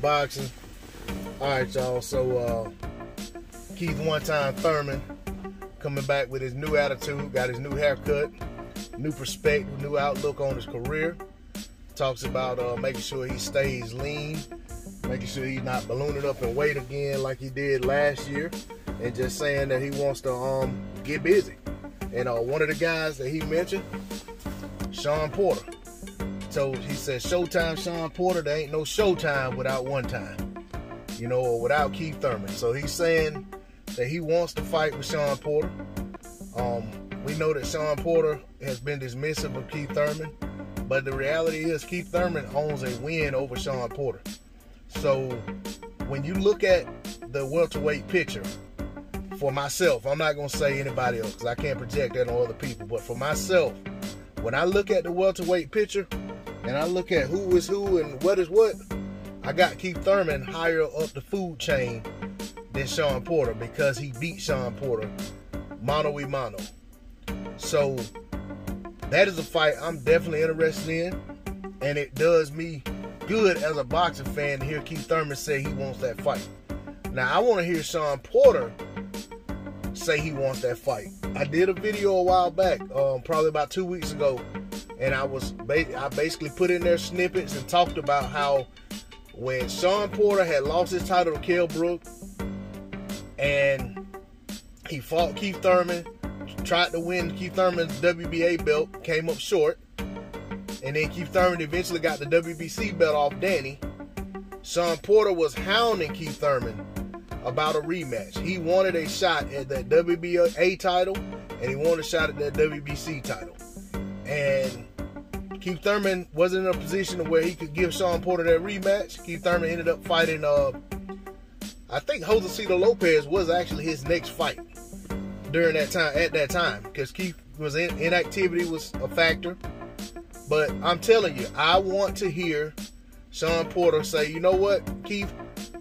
boxing. All right, y'all. So uh, Keith one time Thurman coming back with his new attitude, got his new haircut, new perspective, new outlook on his career. Talks about uh, making sure he stays lean, making sure he's not ballooning up in weight again like he did last year, and just saying that he wants to um, get busy. And uh, one of the guys that he mentioned, Shawn Porter. So he says, Showtime Shawn Porter, there ain't no Showtime without one time. You know, or without Keith Thurman. So he's saying that he wants to fight with Shawn Porter. Um, we know that Shawn Porter has been dismissive of Keith Thurman, but the reality is Keith Thurman owns a win over Shawn Porter. So when you look at the welterweight picture, for myself, I'm not gonna say anybody else because I can't project that on other people. But for myself, when I look at the welterweight picture and I look at who is who and what is what, I got Keith Thurman higher up the food chain than Shawn Porter because he beat Shawn Porter mano a mano. So that is a fight I'm definitely interested in, and it does me good as a boxing fan to hear Keith Thurman say he wants that fight. Now I want to hear Shawn Porter say he wants that fight. I did a video a while back, um, probably about two weeks ago, and I was ba- I basically put in there snippets and talked about how when Shawn Porter had lost his title to Kell Brook and he fought Keith Thurman, tried to win Keith Thurman's WBA belt, came up short, and then Keith Thurman eventually got the WBC belt off Danny. Shawn Porter was hounding Keith Thurman about a rematch. He wanted a shot at that WBA title and he wanted a shot at that WBC title. And Keith Thurman wasn't in a position where he could give Shawn Porter that rematch. Keith Thurman ended up fighting uh I think Josesito Lopez was actually his next fight during that time at that time because Keith was in inactivity was a factor. But I'm telling you, I want to hear Shawn Porter say, you know what, Keith,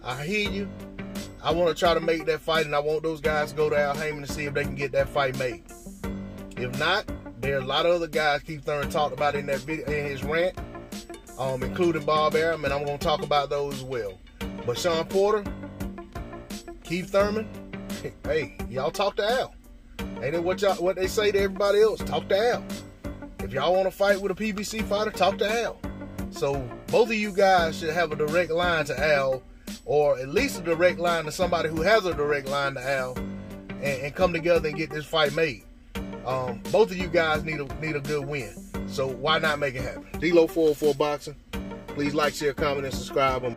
I hear you. I want to try to make that fight, and I want those guys to go to Al Haymon to see if they can get that fight made. If not, there are a lot of other guys Keith Thurman talked about in that video in his rant, um, including Bob Arum, and I'm going to talk about those as well. But Shawn Porter, Keith Thurman, hey, y'all talk to Al. Ain't it what y'all what they say to everybody else? Talk to Al. If y'all want to fight with a PBC fighter, talk to Al. So both of you guys should have a direct line to Al or at least a direct line to somebody who has a direct line to Al, and, and come together and get this fight made. Um, both of you guys need a need a good win, so why not make it happen? D'Lo 404 Boxing. Please like, share, comment, and subscribe.